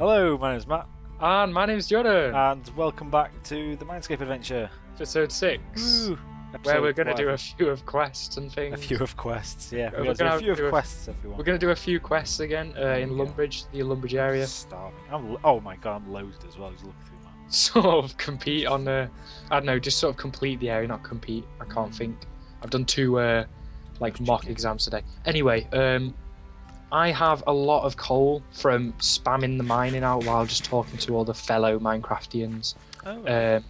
Hello, my name's Matt, And my name's Jordan. and welcome back to the Minescape Adventure. episode six, Woo! where we're going to do a few of quests and things. a few of quests. Yeah, We're we're going to do a few do of quests, everyone. We're going to do a few quests again uh, in Yeah. Lumbridge, the Lumbridge area. Starving. I'm, oh my god, I'm loaded as well. Just look through that. Sort of compete on the, I don't know, just sort of complete the area, not compete. I can't think. I've done two uh, like That's mock exams today. Anyway, um, I have a lot of coal from spamming the mining out while just talking to all the fellow Minecraftians. Oh, Um,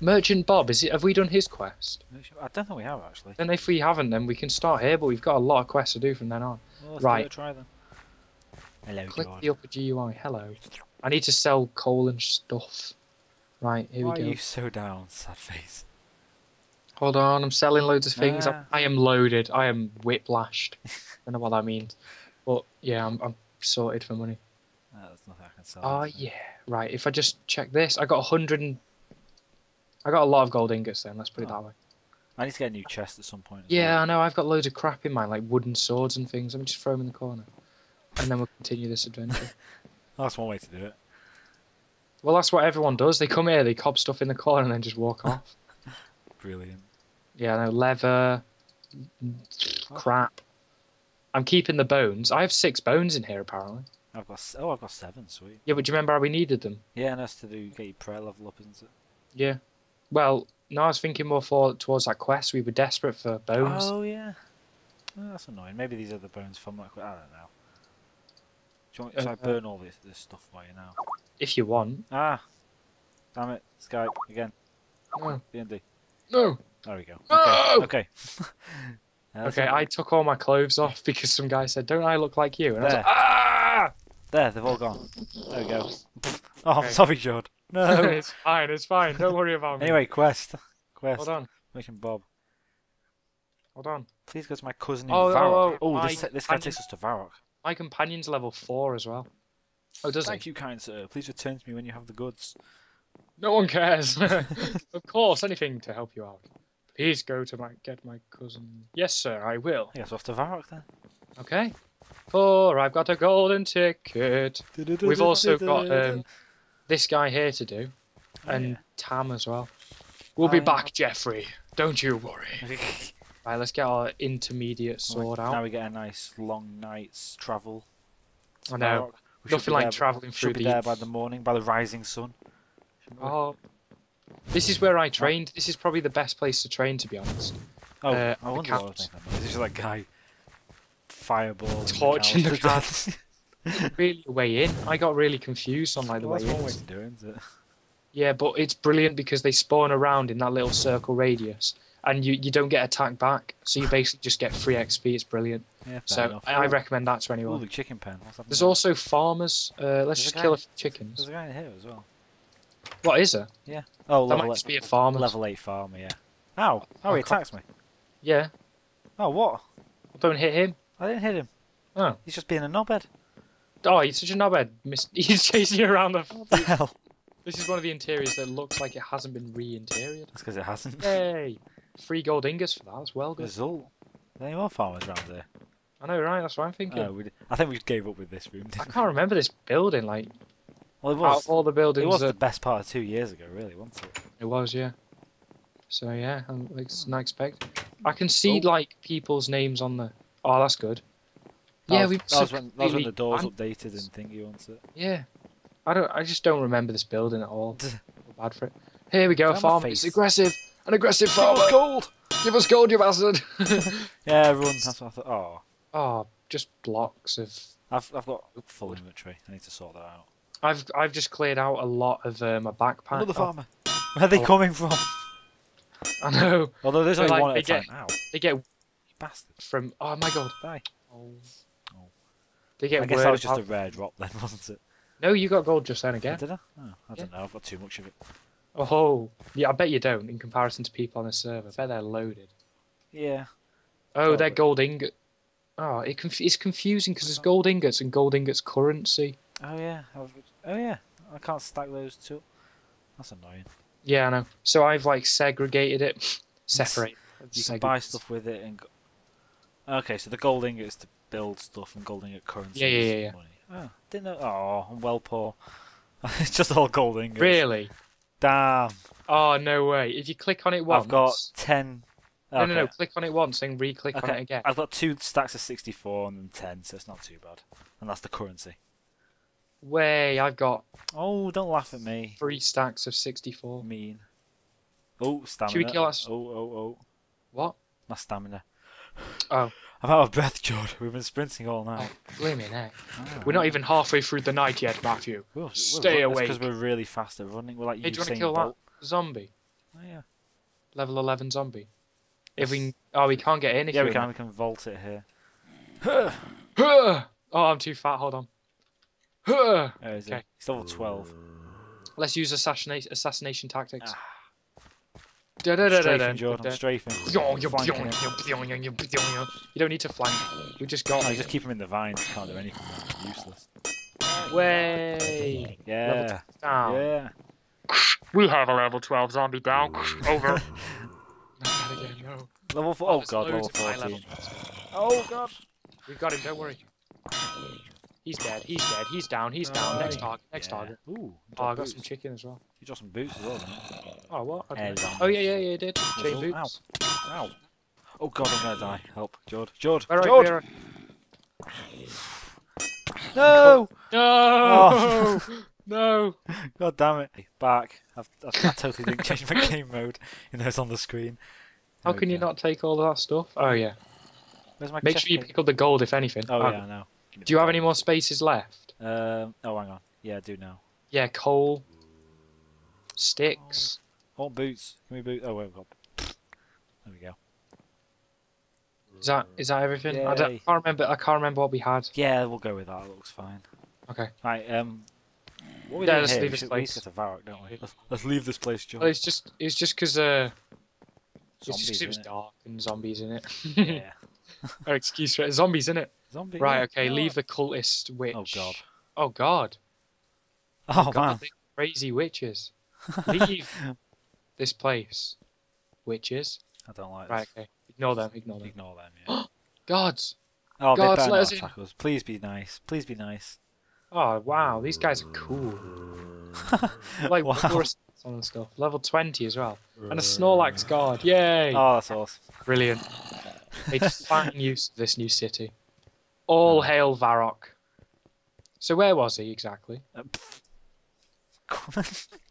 Merchant Bob, is it? Have we done his quest? I don't think we have actually. Then if we haven't, then we can start here. But we've got a lot of quests to do from then on. Well, let's right. Give it a try then. Hello, Click God. the upper GUI. Hello. I need to sell coal and stuff. Right here Why we are go. you so down, sad face? Hold on, I'm selling loads of things. Ah. I, I am loaded. I am whiplashed. I don't know what that means, but yeah, I'm, I'm sorted for money. No, there's nothing I can sell. Oh yeah, right. If I just check this, I got a hundred and I got a lot of gold ingots. Then let's put it Oh. that way. I need to get a new chest at some point. Yeah, well. I know. I've got loads of crap in mine, like wooden swords and things. Let me just throw them in the corner, and then we'll continue this adventure. That's one way to do it. well, that's what everyone does. They come here, they cob stuff in the corner, and then just walk off. Brilliant. Yeah, no leather, crap. I'm keeping the bones. I have six bones in here apparently. I've got oh, I've got seven. Sweet. Yeah, but do you remember how we needed them? Yeah, and that's to do get your prayer level up, isn't it? Yeah. Well, no, I was thinking more for towards that quest. We were desperate for bones. Oh yeah. Oh, that's annoying. Maybe these are the bones from that. I don't know. Do you want, should I Uh, burn all this this stuff while you now? If you want. Ah, damn it! Skype again. No. D&D. No. There we go. No! Okay. Okay. Okay, I took all my clothes off because some guy said, "Don't I look like you?" And I was There. like, "Ah!" There, they've all gone. There we go. Oh, I'm Okay. sorry, Jord. No. it's fine. It's fine. Don't worry about me. anyway, quest. Quest. hold on. Mission Bob. Hold on. Please go to my cousin in Oh, oh, Varrock. oh, Oh, my this, this guy takes us to Varrock. My companion's level four as well. Oh, does Thank he? you, kind sir. Please return to me when you have the goods. No one cares. of course, anything to help you out. Please go to my get my cousin. Yes, sir, I will. Yes, off to Varrock then. Okay. For I've got a golden ticket. We've also got um, this guy here to do, Oh, and yeah. Tam as well. We'll be Oh, yeah. back, Jeffrey. Don't you worry. Right, let's get our intermediate sword out. Now we get a nice long night's travel. I know. Nothing like there- travelling through Should be the. there by the morning, by the rising sun. Oh, this is where I trained. This is probably the best place to train, to be honest. Oh, uh, I wonder what I was thinking. This is like guy fireball Torching the cows. Really, way in. I got really confused on like the well, way in. way to do it, isn't it? Yeah, but it's brilliant because they spawn around in that little circle radius, and you, you don't get attacked back, so you basically just get free XP. It's brilliant. Yeah, So. I, I recommend that to ooh, anyone. the chicken pen. There's there? also farmers. Uh, let's There's just kill a few There's a guy in here as well. What is it? Yeah. Oh, That level, might just be a farmer. level 8 farmer, yeah. Ow! Oh, he oh, I can't- attacks me. Yeah. Oh, what? I Don't hit him. I didn't hit him. Oh. He's just being a knobhead. Oh, he's such a knobhead. Miss- He's chasing you around the. What the hell? This is one of the interiors that looks like it hasn't been re-interioured. That's because it hasn't. Yay! Free gold ingots for that. That's well good. Result. Are there any more farmers around here? I know, right? That's what I'm thinking. Oh, we d- I think we gave up with this room, I didn't we? can't remember this building. Like Well, it was. all the buildings, It was the best part of two years ago, really, wasn't it? It was, yeah. So yeah, um, I'm it's not expect. I can see Oh. like people's names on the. Oh, that's good. That yeah, was, we. that was, when, that was when the doors updated and thingy, wasn't it? Yeah, I don't. I just don't remember this building at all. Bad for it. Here we go, farm. It's aggressive. An aggressive farmer. gold! Give us gold, you bastard. Yeah, everyone. That's what I thought. Oh, oh, just blocks of. I've, I've got full inventory. I need to sort that out. I've I've just cleared out a lot of uh, my backpack. Another Oh, farmer. Where are they Oh. coming from? I know. Although there's only like, one at a they time. get- Ow, They get you bastard. from. Oh my god. Die. Oh. Oh. They get I guess that was just a rare drop then, wasn't it? No, you got gold just then again. Did I? Oh, I don't know. I've got too much of it. Oh, yeah, I bet you don't in comparison to people on the server. I bet they're loaded. Yeah. Oh, they're gold ingot. Oh, it conf- it's confusing because there's gold ingots and gold ingots currency. Oh yeah. Oh yeah. I can't stack those two. That's annoying. Yeah, I know. So I've like segregated it, separate. You can buy stuff with it and. Go... Okay, so the gold ingot is to build stuff and gold ingot currency. Yeah, yeah, yeah. Money. Oh, didn't know. Oh, I'm well poor. it's just all gold ingots. Really? Damn. Oh no way! If you click on it once, I've got ten. no, no, no. Click on it once and re-click on it Okay, again. I've got two stacks of 64 and then 10, so it's not too bad. And that's the currency. Way, I've got Oh, don't laugh at me. three stacks of sixty-four. Mean. Oh, stamina. kill us? Oh, oh, oh. What? My stamina. Oh. I'm out of breath, George. We've been sprinting all Oh, night. blimey heck. Ah. We're not even halfway through the night yet, Matthew. We're- Stay Because we're really fast at running. We're like Hey, do you want to kill that zombie? Oh, yeah. Level 11 zombie. If we Oh, we can't get in if Yeah, we can. We can vault it here. oh, I'm too fat. Hold on. Where is Okay. It's level 12. Let's use assassination, assassination tactics. Ah. Strafing. I'm strafing. You don't need to flank. We just got. No, just keep him in the vines. Can't do anything. man. Useless. Way Yeah. down. Yeah. We have a level 12 zombie down. Over. Not again, no. Level 4. Oh, there's god, level loads of high 14. levels. Oh, god. We've got him, don't worry. He's dead, he's dead, he's down, he's down. Next target, next Yeah. target. Ooh. you Oh, I got got boots. some chicken as well. You got some boots as well, man. Oh, what? I Hey, don't know. zombie. Oh, yeah, yeah, yeah, you did. Chain boots. Ow. Oh god, I'm gonna die. Help. George. George. Where are George! where are- No! No! Oh. No! God damn it. Back. I've, I, I totally didn't change my game mode. You know, it's on the screen. How There can we you not take all of that stuff? Oh, yeah. Where's my Make sure you pick up the gold, if anything. Oh, Oh, yeah, I know. Do you have any more spaces left? Um, oh, hang on. Yeah, I do now. Yeah, coal. Sticks. Oh, boots. Can we boot? Oh, wait, we've got. There we go. Is that is that everything? I, don't, I can't remember. I can't remember what we had. Yeah, we'll go with that. It looks fine. Okay. Right, um. What we Yeah, let's here? leave we, this should, we to place. get to Varrock, don't we? Let's, let's leave this place, John. Well, it's just it's just because uh, it's just 'cause Zombies, it was innit? dark and zombies in it. Yeah. oh, excuse for it. Zombies in it. Zombie. Right. Okay. Oh. Leave the cultist witch. Oh, God. Oh God. Oh, God, man. crazy witches. Leave this place. Witches. I don't like Right. this. Okay. Ignore them. Ignore them. Ignore them, yeah. Gods. Oh, they Gods, better let not us in. us. Please be nice. Please be nice. Oh wow. These guys are cool. Like wow. wow. and stuff. Level twenty as well. And a uh. Snorlax guard. Yay. Oh, that's awesome. Brilliant. Made fine use of this new city. All hail Varrock. So where was he exactly? Uh,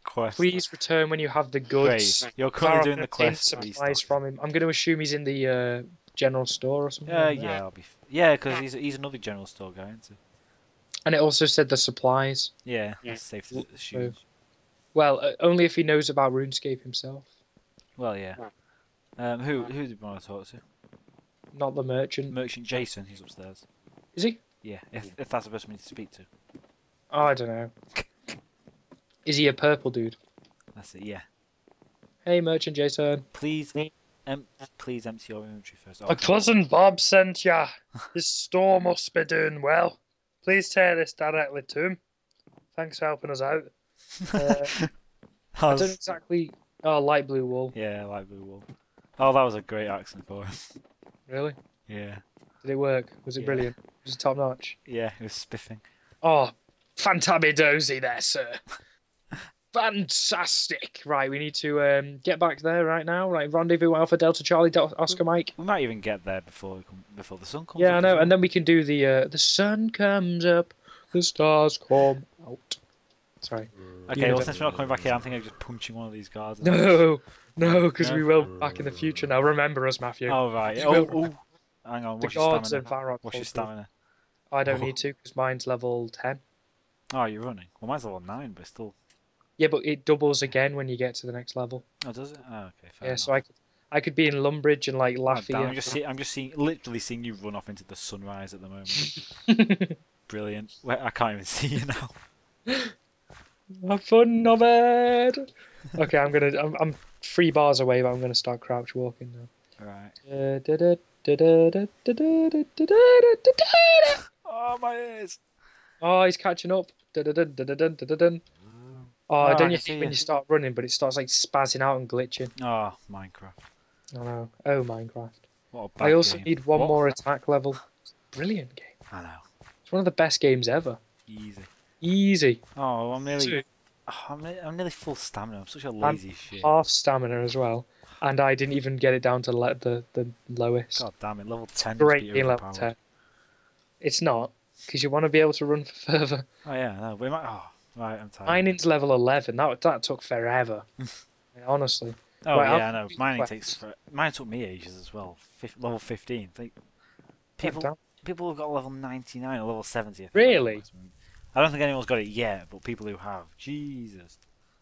quest. Please return when you have the goods. Great. You're currently Varrock doing the quest. supplies from him. I'm going to assume he's in the uh, general store or something. Yeah, like that. yeah, I'll be. F- yeah, because he's he's another general store guy, isn't he? And it also said the supplies. Yeah, Yeah. that's safe to Well, assume. Well, uh, only if he knows about RuneScape himself, Well, yeah. Um, who who do you want to talk to? not the merchant. Merchant Jason. He's upstairs. Is he? Yeah, if if that's the person we need to speak to. Oh, I don't know. Is he a purple dude? That's it. Yeah. Hey, Merchant Jason. Please, em- please empty your inventory first. My Okay. cousin Bob sent ya. His store must be doing well. Please take this directly to him. Thanks for helping us out. Uh, I I don't exactly. Oh, light blue wool. Yeah, light blue wool. Oh, that was a great accent for him. Really? Yeah. Did it work? Was it Yeah. brilliant? Was top notch? Yeah, it was spiffing. Oh, fantabidozy there, sir. Fantastic. Right, we need to um, get back there right now. Right, rendezvous Alpha Delta Charlie Del- Oscar Mike. We might even get there before we come, before the sun comes. Yeah, up I know. And then we can do the uh, the sun comes up, the stars come out. Sorry. Okay, well, know- since we're not coming back here, I'm thinking of just punching one of these guards. No, no, because No? we will back in the future. Now remember us, Matthew. Oh right. Oh, oh. Hang on. the gods and? Varrock. What's your stamina? I don't Oh. need to because mine's level ten. Oh, you're running. Well, mine's level nine, but still. Yeah, but it doubles again when you get to the next level. Oh, does it? Oh, okay. Fair yeah, so I could, I could be in Lumbridge and like Oh, laugh damn, at I'm just see, I'm just seeing, literally seeing you run off into the sunrise at the moment. Brilliant. Wait, I can't even see you now. Have fun it. Okay, I'm gonna. I'm, I'm three bars away, but I'm gonna start crouch walking now. All right. Uh, Oh, my ears. Oh, he's catching up. Dun-dun-dun, dun-dun-dun-dun. Oh, don't you I see think when you. start running, but it starts like spazzing out and glitching. Oh, Minecraft. I know. Oh, Minecraft. What a bad I also game. need one What? more attack level. Brilliant game. I know. It's one of the best games ever. Easy. Easy. Oh, I'm nearly. Oh, I'm, I'm nearly full stamina. I'm such a lazy shit. Half stamina as well, and I didn't even get it down to the the lowest. God damn it! Level ten. Great being level ten. 10. It's not, because you want to be able to run for further. Oh, yeah, no, we might. Oh, right, I'm tired. Mining's level 11. That, that took forever. Honestly. oh, right, yeah, I know. Mining quests. takes. For... Mine took me ages as well. Fif- level 15. Think... Damn. People people have got level 99 or level 70. I Really? I don't think anyone's got it yet, but people who have. Jesus.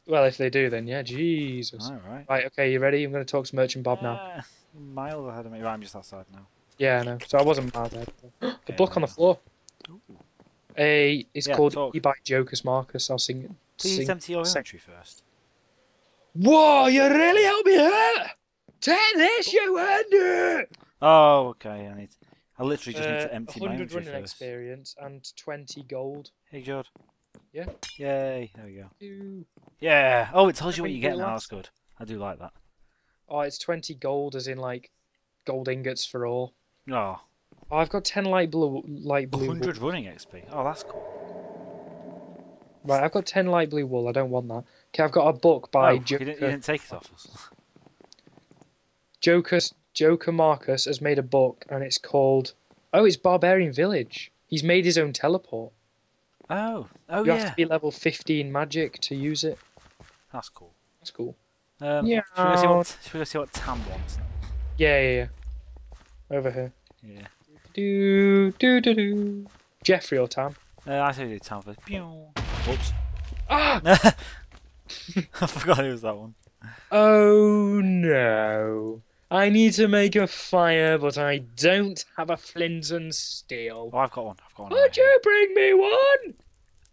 Well, if they do, then yeah, Jesus. Alright. Right, okay, you ready? I'm going to talk to Merchant Bob now. Ah, miles ahead of me. Right, I'm just outside now. Yeah, I know. So I wasn't mad ahead. The Yeah, book on the floor. Ooh. A, it's Yeah, called talk. E by Jocus Marcus. I'll sing it. Please Sing. empty your inventory first. Whoa, you really helped me out! Take this, you Andy! Oh, okay. I need. I literally just need Uh, to empty my 100 inventory running first. experience and 20 gold. Hey, Jord. Yeah? Yay! There we go. Ew. Yeah. Oh, it tells you what you get day now. That's good. I do like that. Oh, it's 20 gold, as in like gold ingots for all. Oh, Oh, I've got 10 light blue. Light blue. wool. 100 running XP. Oh, that's cool. Right, I've got 10 light blue wool. I don't want that. Okay, I've got a book by oh, you, Joker. didn't, you didn't take it off us. Joker, Joker Marcus has made a book, and it's called. Oh, it's Barbarian Village. He's made his own teleport. Oh, oh you yeah. You have to be level 15 magic to use it. That's cool. That's cool. Um, Yeah. Should we, see what, should we go see what Tam wants? Yeah, yeah, yeah. Over here. Yeah. Do do do do. Jeffrey or Tam? Uh, I say we do Tam first. Pew. Whoops. Ah! I forgot it was that one. Oh no! I need to make a fire, but I don't have a flint and steel. Oh, I've got one. I've got one. Would you bring me one?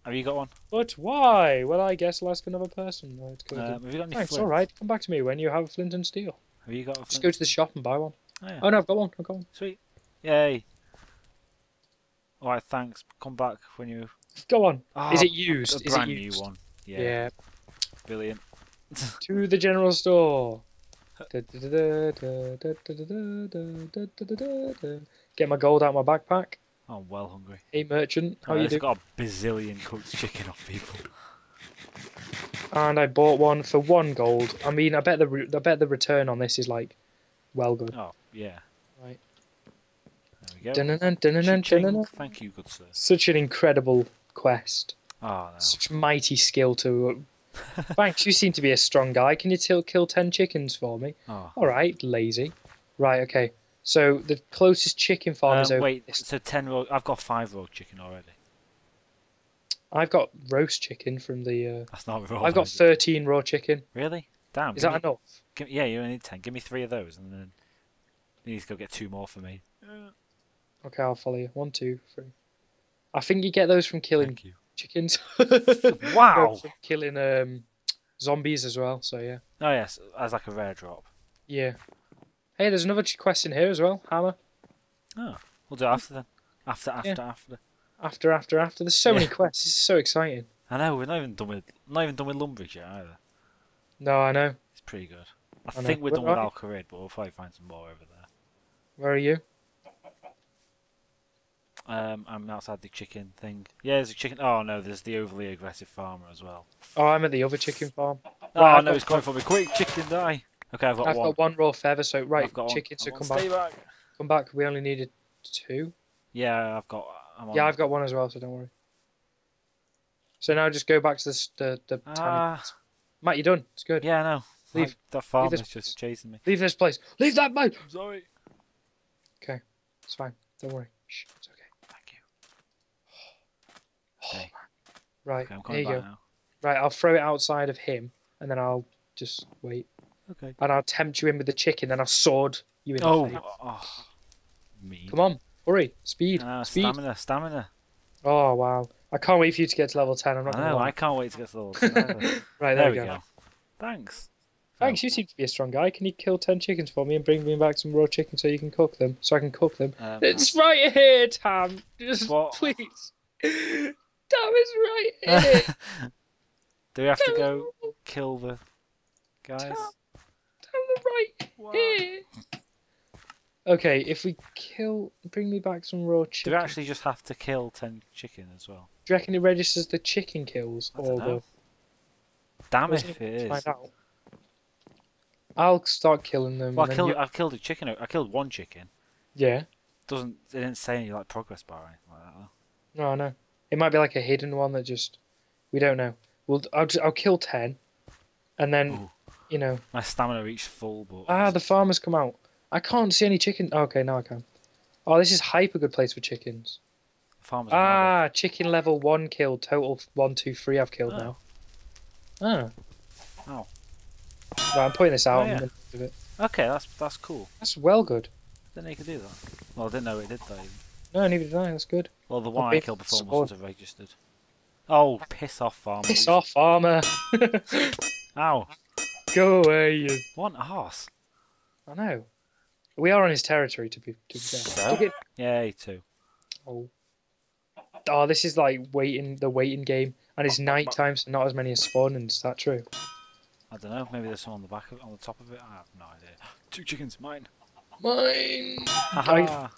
Have you got one? But why? Well, I guess I'll ask another person. Right, Um, have you got any Thanks. flint? All right. Come back to me when you have a flint and steel. Have you got a flint? Just flint? go to the shop and buy one. Oh, yeah. Oh no, I've got one. I've got one. Sweet. Yay. Alright, thanks. Come back when you. Go on. Oh, Is it a used? Is it brand new one. Yeah. Yeah. Brilliant. To the general store. Get my gold out of my backpack. I'm well hungry. Hey merchant, how Oh, you doing? got a bazillion cooked chicken off people. And I bought one for one gold. I mean, I bet the I bet the return on this is like, well good. Oh, yeah. Right. There we go. Dun-dun-dun, dun-dun-dun, dun-dun-dun. Thank you, good sir. Such an incredible quest. Oh, no. Such mighty skill to. Thanks, you seem to be a strong guy. Can you till kill ten chickens for me? Oh. All right, lazy. Right, okay. So the closest chicken farm is Um, over. wait, this- so 10 raw. I've got 5 raw chicken already. I've got roast chicken from the. Uh... That's not raw. I've got thirteen raw chicken. Really? Damn. Is give that me- enough? give- yeah, you only need 10. Give me 3 of those and then. You need to go get 2 more for me. Okay, I'll follow you. One, two, three. I think you get those from killing Thank you. chickens. Wow. Killing um, zombies as well. So yeah, Oh, yes, as like a rare drop. yeah. Hey, there's another quest in here as well. Hammer. Oh, we'll do it after then. After, after, Yeah. after. After, after, after. There's so many quests. This is so exciting. I know, we're not even done with. Not even done with Lumbridge yet either. No, I know. It's pretty good. I, I know. think we're done with are Al Kharid, but we'll probably find some more over there. Where are you? Um, I'm outside the chicken thing. Yeah, there's a chicken. Oh no, there's the overly aggressive farmer as well. Oh, I'm at the other chicken farm. Oh Right, no, got it's coming for me. Quick, chicken die. Okay, I've got I've one. got one raw feather. So right, I've got one. chicken. So come back. Back. Come back. We only needed two. Yeah, I've got. I'm on. Yeah, I've got one as well. So don't worry. So now just go back to the s- the the. tiny Ah. Matt, you're done? It's good. Yeah, I know. Leave- Like, that farmer's this just chasing me. Leave this place. Leave that place. I'm sorry. Okay, it's fine. Don't worry. Shh, it's okay. Thank you. Oh, Okay. Right, Okay, I'm here you go. now. Right, I'll throw it outside of him, and then I'll just wait, Okay. and I'll tempt you in with the chicken, then I'll sword you in the Oh, face. oh, me. Come on, hurry, speed, Ah, speed. stamina, stamina. Oh wow, I can't wait for you to get to level ten. I'm I not gonna know. I can't wait to get to level 10. Right, there there, we go. go. Thanks. Thanks, you seem to be a strong guy. Can you kill ten chickens for me and bring me back some raw chicken so you can cook them, so I can cook them? Um, It's right here, Tam. Just What? please. Tam is right here. Do we have to go kill the guys? Tam, Tam, the right here. Okay, if we kill, bring me back some raw chicken. Do we actually just have to kill 10 chicken as well? Do you reckon it registers the chicken kills or don't the? know. Damn if it is. Find out. I'll start killing them. Well, I killed, you... I've killed a chicken. I killed one chicken. Yeah. Doesn't. It didn't say any like progress bar or anything like that. though. No, I know. It might be like a hidden one that just we don't know. Well, I'll just, I'll kill ten, and then Ooh. you know. My stamina reached full, but Ah, the farmers come out. I can't see any chicken. Oh, okay, now I can. Oh, this is hyper good place for chickens. farmers. Ah, chicken level one killed. Total one, two, three. I've killed Oh. now. Ah. Oh. Right, I'm putting this out. Oh, yeah. Okay, that's that's cool. That's well good. Didn't know you could do that. Well, I didn't know it did though. even. No, neither did I. That's good. Well, the one I killed before must have registered. Oh, piss off, farmer! Piss off, farmer. Ow! Go away. You. One arse. I know. We are on his territory, to be to be fair. So? At- Yay, two. Oh. Oh, this is like waiting the waiting game, and it's oh, night time, so not as many as spawn. And is that true? I don't know. Maybe there's some on the back of on the top of it. I have no idea. Two chickens, mine. Mine. Haha.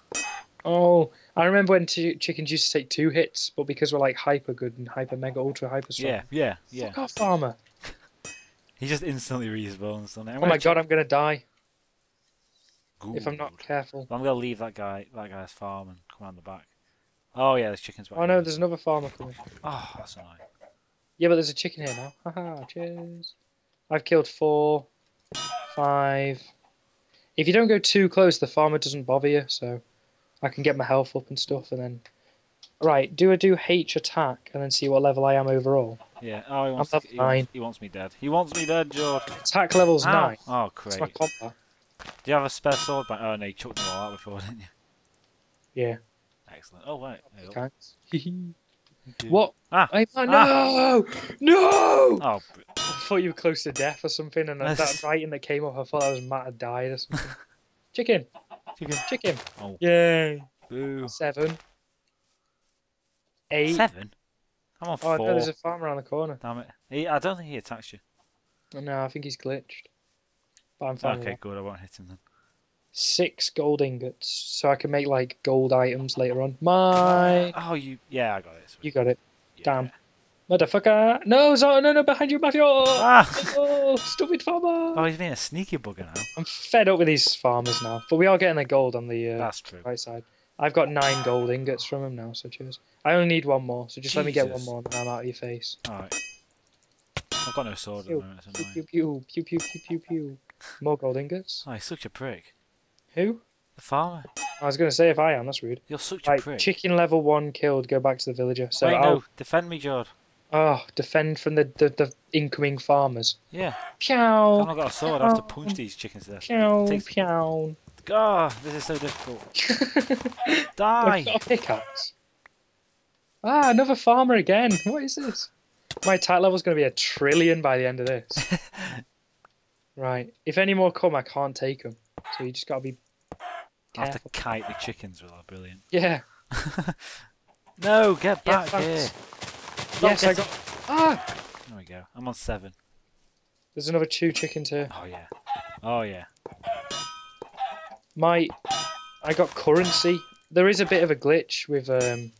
Oh, I remember when t- chickens used to take two hits, but because we're like hyper good and hyper mega ultra hyper strong. Yeah, yeah, yeah. Fuck off, farmer. He just instantly respawns, doesn't he? Oh my god, I'm gonna die if I'm not careful. I'm gonna leave that guy, that guy's farm, and come around the back. Oh yeah, there's chickens back. Oh no, there's another farmer coming. Oh, that's annoying. Yeah, but there's a chicken here now. Haha, cheers. I've killed four, five. If you don't go too close, the farmer doesn't bother you, so I can get my health up and stuff, and then. Right, do a do H attack and then see what level I am overall. Yeah. Oh, he wants, level he, wants, he wants me dead. He wants me dead, George. Attack level's Ow. nine. Oh, That's great. my combat. Do you have a spare sword? Back? Oh no, you chucked them all out before, didn't you? Yeah. Excellent. Oh wait. there you go. Thanks. Okay. what? Ah. I, oh, no! No! Oh, I thought you were close to death or something, and that- that writing that came up, I thought I was Matt had died or something. Chicken! chicken. Chicken! Oh. Yay! Boo. Seven. Eight. Seven. I'm on Oh, four. no, there's a farm around the corner. Damn it. He, I don't think he attacks you. No, I think he's glitched. But I'm fine. Okay, that. good. I won't hit him then. Six gold ingots, so I can make like gold items later on. My, Oh, you. Yeah, I got it. You got it, Yeah. damn. motherfucker! No, so, no, no, behind you, Matthew! Ah! Oh, stupid farmer! Oh, he's being a sneaky bugger now. I'm fed up with these farmers now, but we are getting the gold on the uh, That's true. right side. I've got nine gold ingots from him now, so cheers. I only need one more, so just let me get one more, and I'm out of your face. Alright. I've got no sword at the moment. Pew, pew, pew, pew, pew, pew, pew. More gold ingots. Oh, he's such a prick. Who? The farmer. I was going to say if I am, that's rude. You're such a prick. chicken level one killed. Go back to the villager. So Wait, no. Defend me, Jord. oh defend from the, the, the incoming farmers. Yeah. Pew, I've not got a sword. I have to punch these chickens death. pew, Takes- pew. Ah, this is so difficult. Die. I've got a pickaxe. Ah, another farmer again. What is this? My attack level's going to be a trillion by the end of this. right. If any more come, I can't take them. So you just got to be I have to kite the chickens with that. Brilliant. Yeah. No, get Yeah, back here. Stop yes, I got. Ah! There we go. I'm on seven. There's another two chickens here. Oh yeah. Oh yeah. My, I got currency. There is a bit of a glitch with um,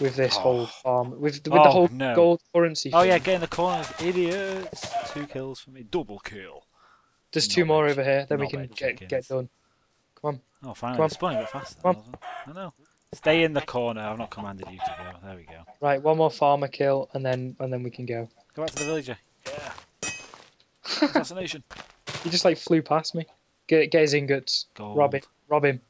with this whole Oh. farm with with Oh, the whole no. gold currency. Oh thing. yeah, get in the corner, idiots. Two kills for me. Double kill. There's two more over here. Then we can get get done. Come Oh, finally, Come they're spawning a bit faster. I I know. Stay in the corner. I've not commanded you to go. There we go. Right, one more farmer kill, and then and then we can go. Go back to the villager. Yeah. Assassination. He just like flew past me. Get get his ingots. Gold. Rob him. Rob him.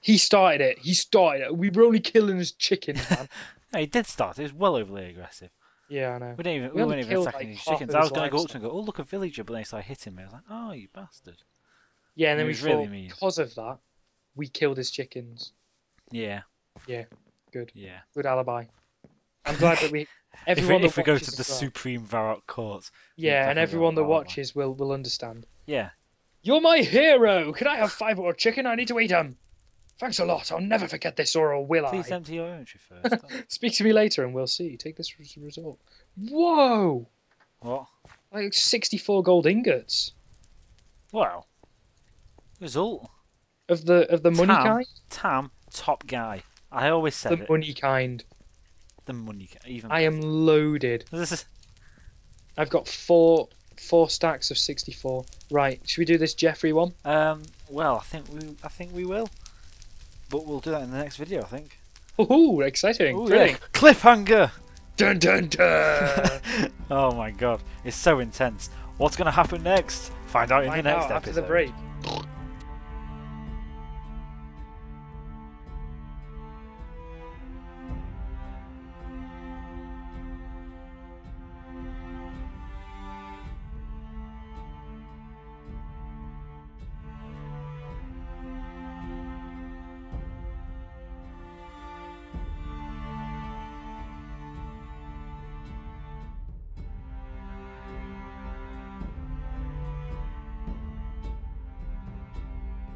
He started it. He started it. We were only killing his chickens, man. No, he did start. He was well overly aggressive. yeah, I know. We didn't even. We we weren't even attacking like, half chickens. I was going to go up to him and go, "Oh, look a villager," but then he started hitting me. I was like, "Oh, you bastard." Yeah, and He then we really mean. because of that, we killed his chickens. Yeah. Yeah, good. Yeah. Good alibi. I'm glad that we. If Everyone we, if we go to the well. Supreme Varrock Court. Yeah, and everyone that watches will will understand. Yeah. You're my hero. Can I have five more chicken? I need to eat them. Thanks a lot. I'll never forget this, or will I Please empty your inventory first. Speak to me later, and we'll see. Take this as a result. Whoa! what? Like 64 gold ingots Wow. Result. Of the of the money Tam, kind. Tam, top guy. I always said The it. money kind. the money even. I am loaded. This is I've got four four stacks of 64. Right, should we do this Jeffrey one? um. Well, I think we I think we will, but we'll do that in the next video. I think. Ooh, exciting. Ooh, yeah. Cliffhanger. Dun dun dun. oh my god, it's so intense. What's gonna happen next? Find out in Find the next out after episode. the break.